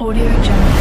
Audio Jungle.